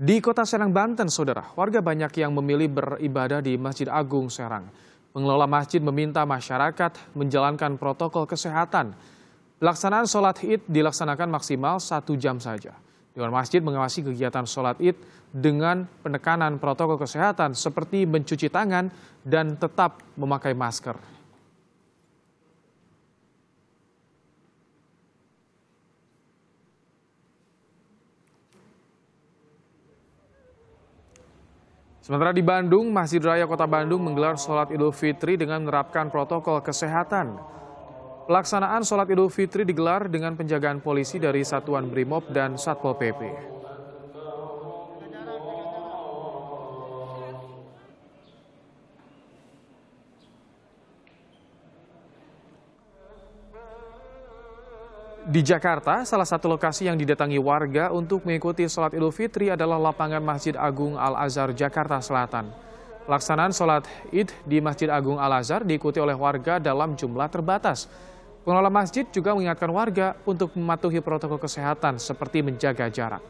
Di kota Serang, Banten, saudara, warga banyak yang memilih beribadah di Masjid Agung Serang. Pengelola masjid meminta masyarakat menjalankan protokol kesehatan. Pelaksanaan sholat id dilaksanakan maksimal satu jam saja. Dewan Masjid mengawasi kegiatan sholat id dengan penekanan protokol kesehatan seperti mencuci tangan dan tetap memakai masker. Sementara di Bandung, Masjid Raya Kota Bandung menggelar sholat Idul Fitri dengan menerapkan protokol kesehatan. Pelaksanaan sholat Idul Fitri digelar dengan penjagaan polisi dari Satuan Brimob dan Satpol PP. Di Jakarta, salah satu lokasi yang didatangi warga untuk mengikuti sholat idul fitri adalah lapangan Masjid Agung Al-Azhar, Jakarta Selatan. Pelaksanaan sholat id di Masjid Agung Al-Azhar diikuti oleh warga dalam jumlah terbatas. Pengelola masjid juga mengingatkan warga untuk mematuhi protokol kesehatan seperti menjaga jarak.